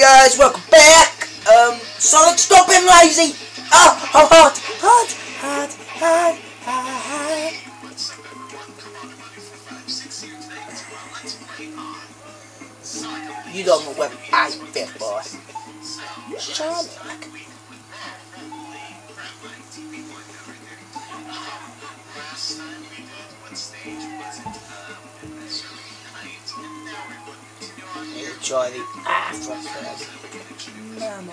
guys, welcome back. Um, Sonic, stop being lazy. Oh, I'm hot, hot, hot, hot, hot. You don't know what I fit, boy. Sonic. enjoy the aftereffect. Memo.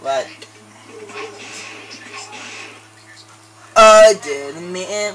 What I uh, didn't mean.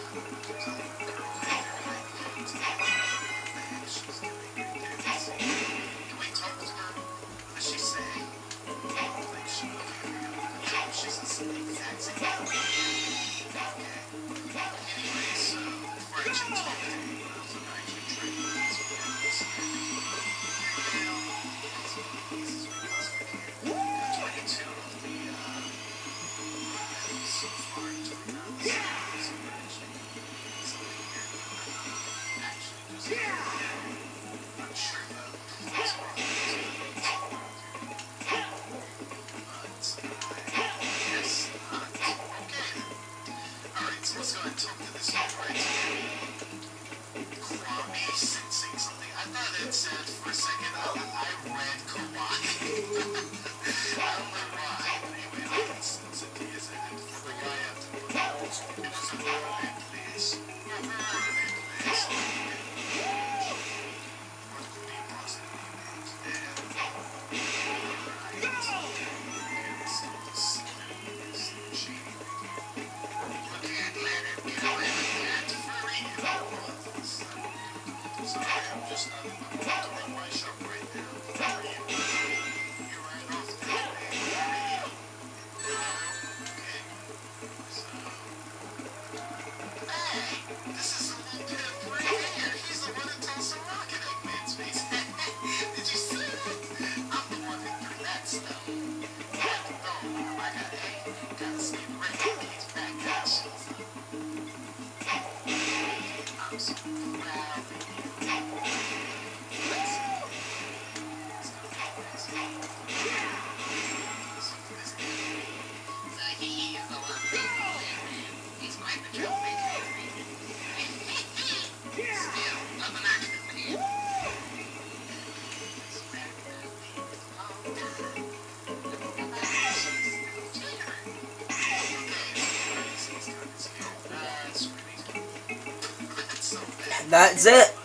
That's it.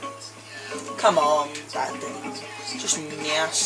Come on, that thing. Just nasty.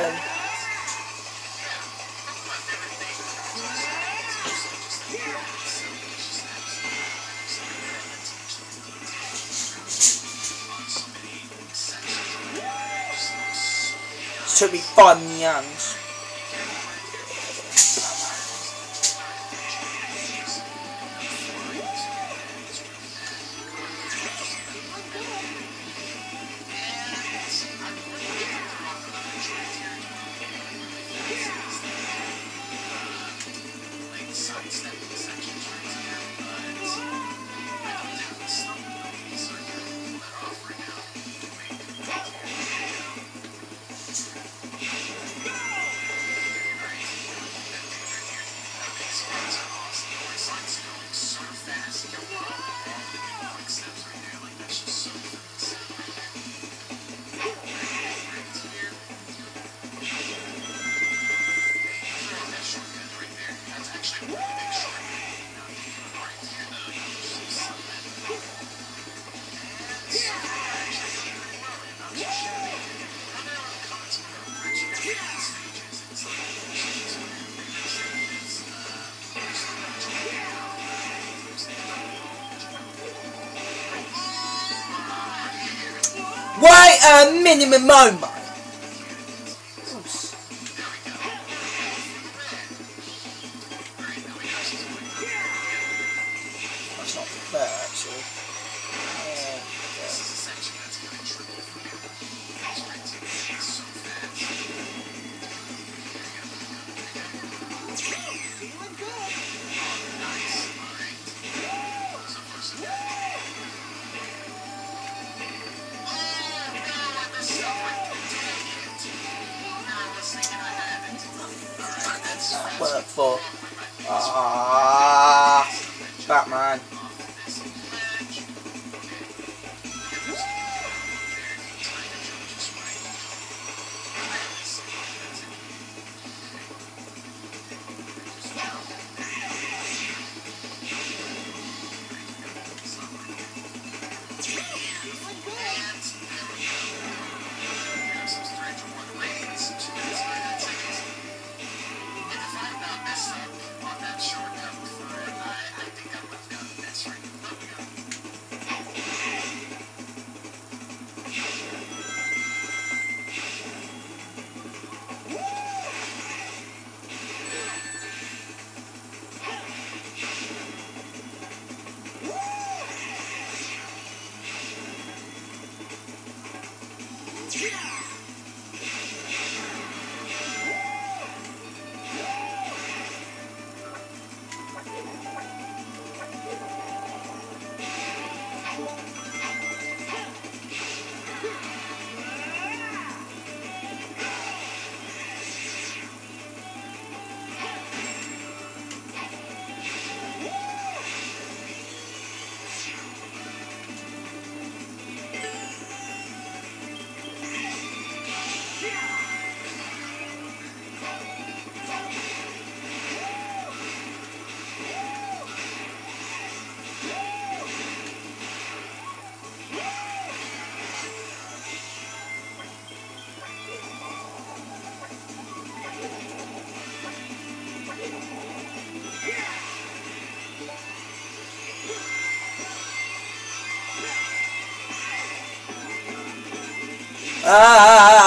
8. Why a minimum moment? So, uh, Ah!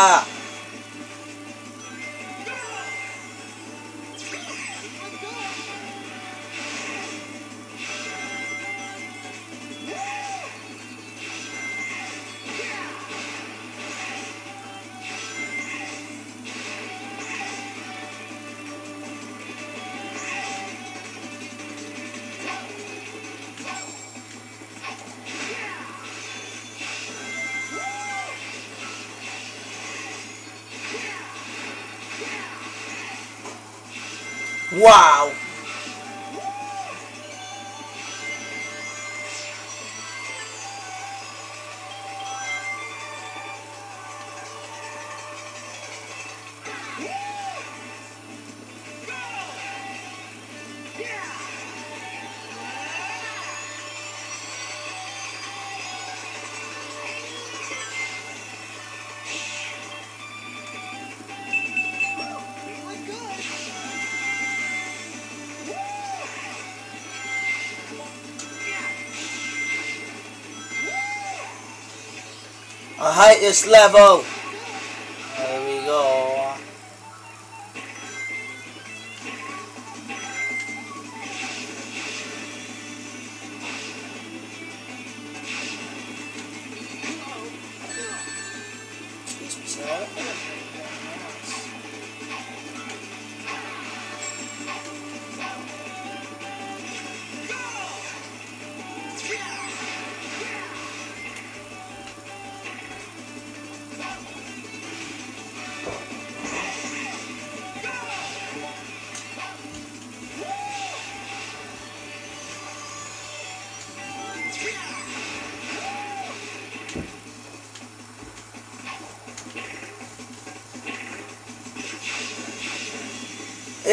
Wow! Hate this level!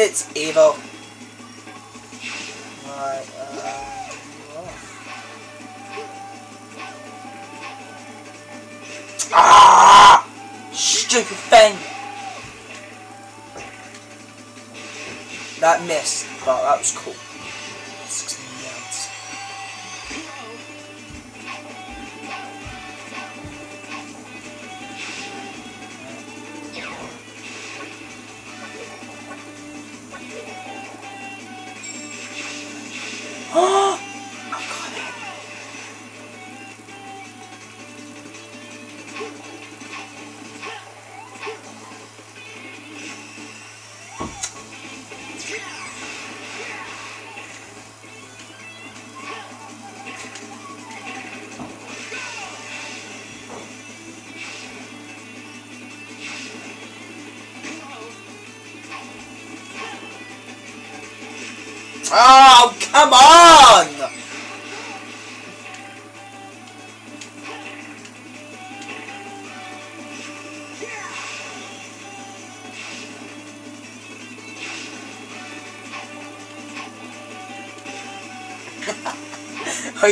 It's evil. Ah! Stupid thing! That missed, but that was cool.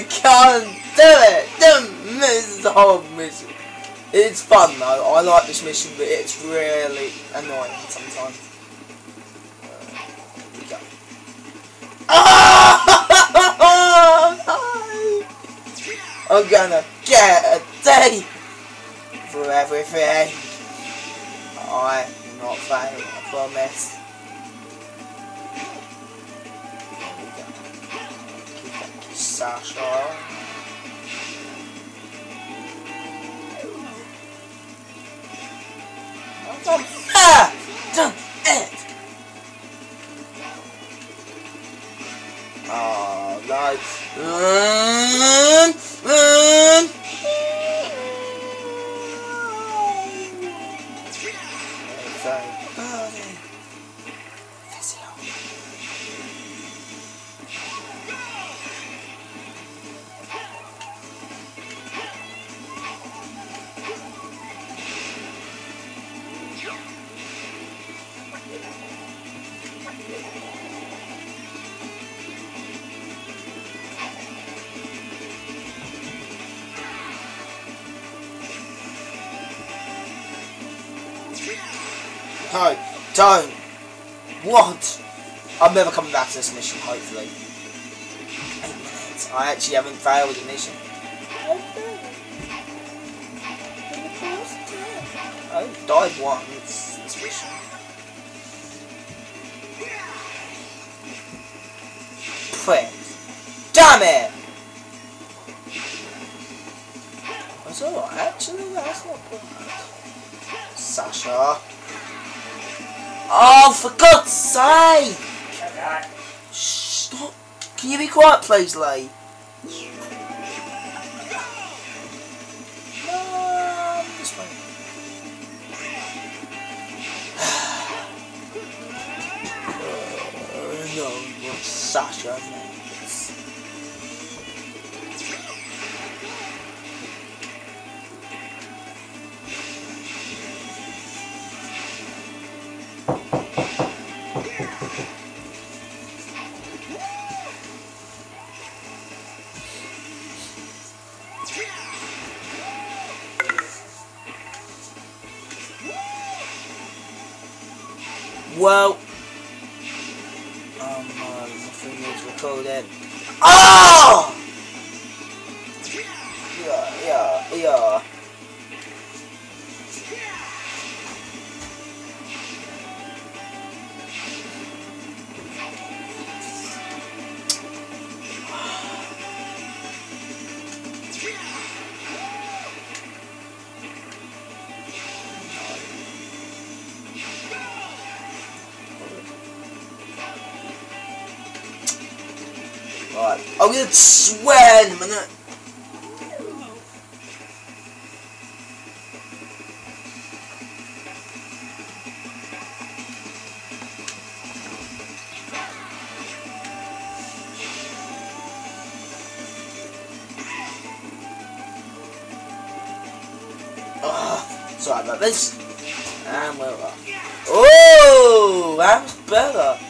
I can't do it! Don't miss the whole mission. It's fun though, I like this mission, but it's really annoying sometimes. Uh! I'm gonna get a day for everything. I will not fail, I promise. You, No, don't. What? I'm never coming back to this mission, hopefully. Eight minutes. I actually haven't failed a mission. I died once this mission. Prick. Damn it! That's alright, actually, that's not bad. Sasha. Oh, for God's sake! Stop. Can you be quiet, please. Uh, no, Sasha, Well, um, uh, nothing is recorded. Oh! Right, I'm gonna swear in a minute. Ah, oh, sorry about this. And we're off. Oh, that was better.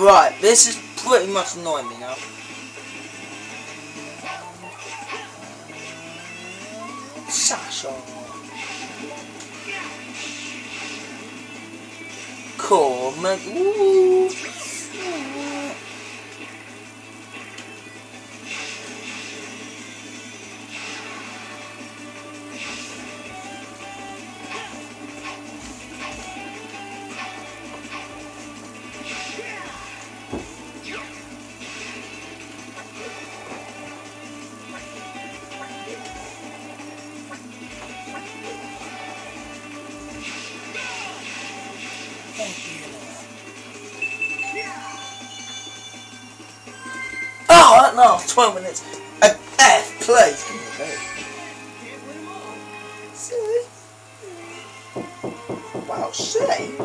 Right, this is pretty much annoying me now. Sasha. Cool, man. Ooh. 12 minutes. An F, please. A. Wow, silly.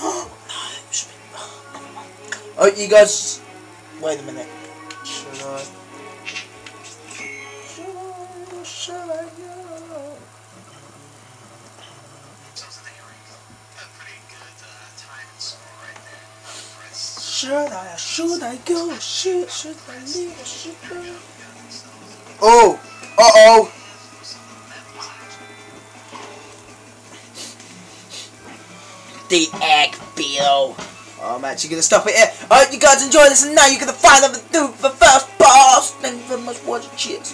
Oh, you guys. Wait a minute. Should I? Should I go? Should should I leave? Should I? Oh! Uh oh! The egg bill. I'm actually gonna stop it here. I hope you guys enjoyed this, and now you're gonna find out the dude for first boss. Thank you very much for watching. Cheers.